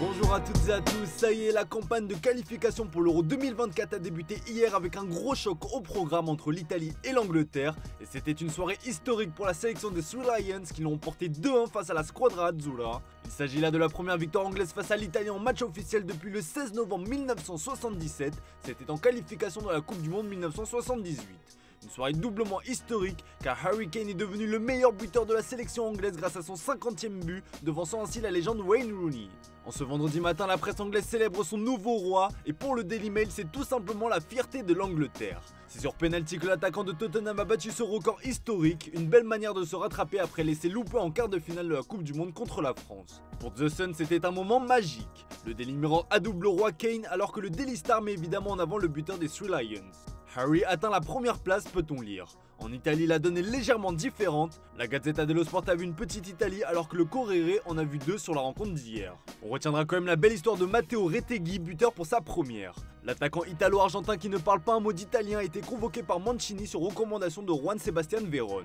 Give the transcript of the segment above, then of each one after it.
Bonjour à toutes et à tous, ça y est, la campagne de qualification pour l'Euro 2024 a débuté hier avec un gros choc au programme entre l'Italie et l'Angleterre. Et c'était une soirée historique pour la sélection des Three Lions qui l'ont emporté 2-1 face à la Squadra Azzurra. Il s'agit là de la première victoire anglaise face à l'Italie en match officiel depuis le 16 novembre 1977. C'était en qualification dans la Coupe du Monde 1978. Une soirée doublement historique car Harry Kane est devenu le meilleur buteur de la sélection anglaise grâce à son 50e but, devançant ainsi la légende Wayne Rooney. En ce vendredi matin, la presse anglaise célèbre son nouveau roi et pour le Daily Mail, c'est tout simplement la fierté de l'Angleterre. C'est sur penalty que l'attaquant de Tottenham a battu ce record historique, une belle manière de se rattraper après laisser louper en quart de finale de la Coupe du Monde contre la France. Pour The Sun, c'était un moment magique. Le Daily Mirror a double roi Kane alors que le Daily Star met évidemment en avant le buteur des Three Lions. Harry atteint la première place, peut-on lire. En Italie, la donne est légèrement différente. La Gazzetta dello Sport a vu une petite Italie alors que le Corriere en a vu deux sur la rencontre d'hier. On retiendra quand même la belle histoire de Matteo Retegui, buteur pour sa première. L'attaquant italo-argentin qui ne parle pas un mot d'italien a été convoqué par Mancini sur recommandation de Juan Sebastian Veron.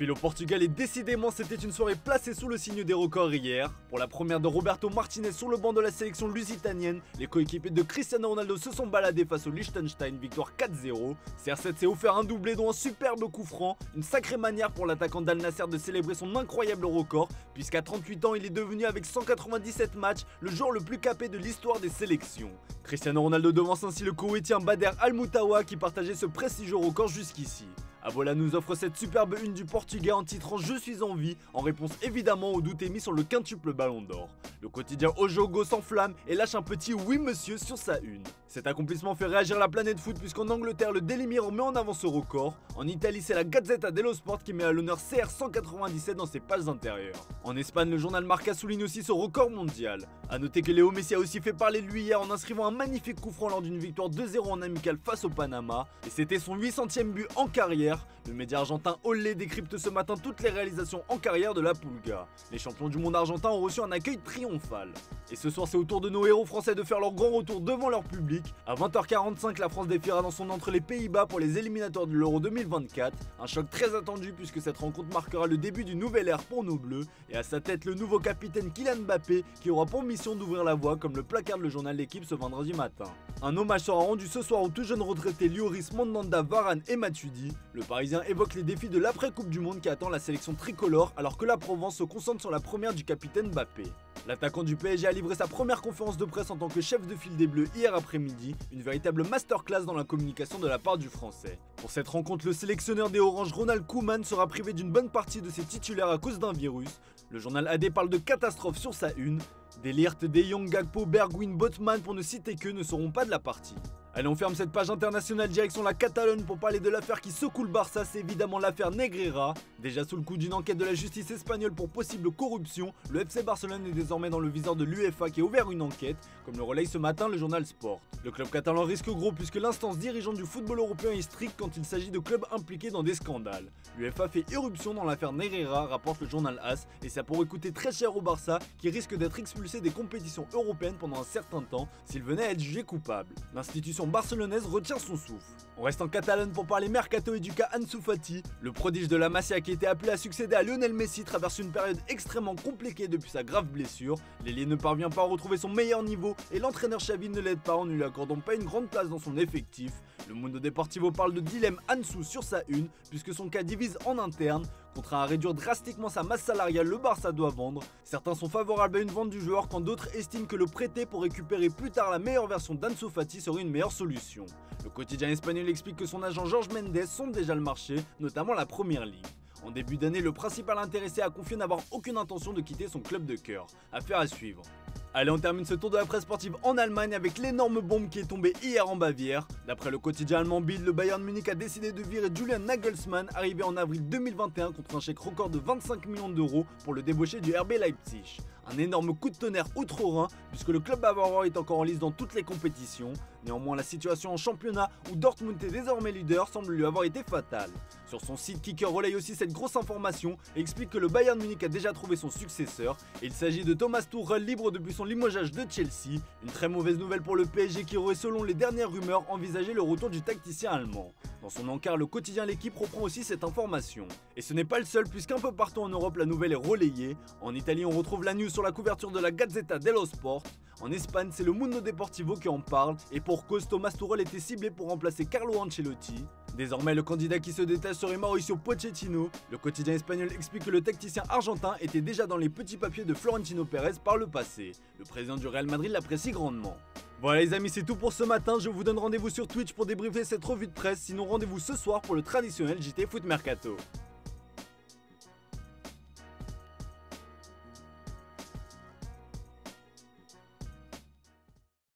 On file au Portugal et décidément c'était une soirée placée sous le signe des records hier. Pour la première de Roberto Martinez sur le banc de la sélection lusitanienne, les coéquipiers de Cristiano Ronaldo se sont baladés face au Liechtenstein, victoire 4-0. CR7 s'est offert un doublé dont un superbe coup franc, une sacrée manière pour l'attaquant d'Al Nasser de célébrer son incroyable record, puisqu'à 38 ans il est devenu avec 197 matchs le joueur le plus capé de l'histoire des sélections. Cristiano Ronaldo devance ainsi le Koweïtien Bader Al-Moutawa qui partageait ce prestigieux record jusqu'ici. Abola nous offre cette superbe une du Portugais en titrant Je suis en vie, en réponse évidemment au doute émis sur le quintuple ballon d'or. Le quotidien Ojogo s'enflamme et lâche un petit oui monsieur sur sa une. Cet accomplissement fait réagir la planète foot puisqu'en Angleterre le Daily Mirror met en avant ce record. En Italie c'est la Gazzetta dello Sport qui met à l'honneur CR 197 dans ses pages intérieures. En Espagne le journal Marca souligne aussi ce record mondial. A noter que Léo Messi a aussi fait parler de lui hier en inscrivant un magnifique coup franc lors d'une victoire 2-0 en amical face au Panama. Et c'était son 800ème but en carrière. Le média argentin Olé décrypte ce matin toutes les réalisations en carrière de la Pulga. Les champions du monde argentin ont reçu un accueil triomphal. Et ce soir c'est au tour de nos héros français de faire leur grand retour devant leur public. À 20h45 la France défiera dans son entre les Pays-Bas pour les éliminatoires de l'Euro 2024. Un choc très attendu puisque cette rencontre marquera le début d'une nouvelle ère pour nos bleus. Et à sa tête le nouveau capitaine Kylian Mbappé qui aura pour mission d'ouvrir la voie comme le placard le journal L'équipe ce vendredi matin. Un hommage sera rendu ce soir aux tout jeunes retraités Lioris Mandanda, Varane et Matuidi. Parisien évoque les défis de l'après-Coupe du Monde qui attend la sélection tricolore alors que la Provence se concentre sur la première du capitaine Mbappé. L'attaquant du PSG a livré sa première conférence de presse en tant que chef de file des Bleus hier après-midi, une véritable masterclass dans la communication de la part du français. Pour cette rencontre, le sélectionneur des Oranges Ronald Koeman sera privé d'une bonne partie de ses titulaires à cause d'un virus. Le journal AD parle de catastrophe sur sa une. Delirte, De Jong, Gagpo, Bergwijn, Botman pour ne citer que ne seront pas de la partie. Allez, on ferme cette page internationale direction la Catalogne pour parler de l'affaire qui secoue le Barça, c'est évidemment l'affaire Negreira. Déjà sous le coup d'une enquête de la justice espagnole pour possible corruption, le FC Barcelone est désormais dans le viseur de l'UEFA qui a ouvert une enquête, comme le relaye ce matin le journal Sport. Le club catalan risque gros puisque l'instance dirigeante du football européen est stricte quand il s'agit de clubs impliqués dans des scandales. L'UEFA fait éruption dans l'affaire Negreira, rapporte le journal AS, et ça pourrait coûter très cher au Barça qui risque d'être expulsé des compétitions européennes pendant un certain temps s'il venait à être jugé coupable. L'institution barcelonaise retient son souffle. On reste en Catalogne pour parler mercato et du cas Ansu Fati. Le prodige de la Masia qui était appelé à succéder à Lionel Messi traverse une période extrêmement compliquée depuis sa grave blessure. L'ailier ne parvient pas à retrouver son meilleur niveau et l'entraîneur Xavi ne l'aide pas en ne lui accordant pas une grande place dans son effectif. Le Mundo Deportivo parle de dilemme Ansu sur sa une puisque son cas divise en interne. Contraint à réduire drastiquement sa masse salariale, le Barça doit vendre. Certains sont favorables à une vente du joueur quand d'autres estiment que le prêter pour récupérer plus tard la meilleure version d'Ansu Fati serait une meilleure solution. Le quotidien espagnol explique que son agent Georges Mendes sonde déjà le marché, notamment la première ligue. En début d'année, le principal intéressé a confié n'avoir aucune intention de quitter son club de cœur. Affaire à suivre. Allez, on termine ce tour de la presse sportive en Allemagne avec l'énorme bombe qui est tombée hier en Bavière. D'après le quotidien allemand Bild, le Bayern Munich a décidé de virer Julian Nagelsmann, arrivé en avril 2021 contre un chèque record de 25 millions d'euros pour le débaucher du RB Leipzig. Un énorme coup de tonnerre outre-Rhin, puisque le club bavarois est encore en lice dans toutes les compétitions. Néanmoins, la situation en championnat, où Dortmund est désormais leader, semble lui avoir été fatale. Sur son site, Kicker relaye aussi cette grosse information et explique que le Bayern Munich a déjà trouvé son successeur. Il s'agit de Thomas Tuchel, libre depuis son limogeage de Chelsea. Une très mauvaise nouvelle pour le PSG qui aurait, selon les dernières rumeurs, envisagé le retour du tacticien allemand. Dans son encart, le quotidien L'équipe reprend aussi cette information. Et ce n'est pas le seul, puisqu'un peu partout en Europe, la nouvelle est relayée. En Italie, on retrouve la news sur sur la couverture de la Gazzetta dello Sport. En Espagne, c'est le Mundo Deportivo qui en parle, et pour cause, Thomas Tuchel était ciblé pour remplacer Carlo Ancelotti. Désormais, le candidat qui se détache serait Mauricio Pochettino. Le quotidien espagnol explique que le tacticien argentin était déjà dans les petits papiers de Florentino Pérez par le passé. Le président du Real Madrid l'apprécie grandement. Voilà les amis, c'est tout pour ce matin. Je vous donne rendez-vous sur Twitch pour débriefer cette revue de presse. Sinon, rendez-vous ce soir pour le traditionnel JT Foot Mercato.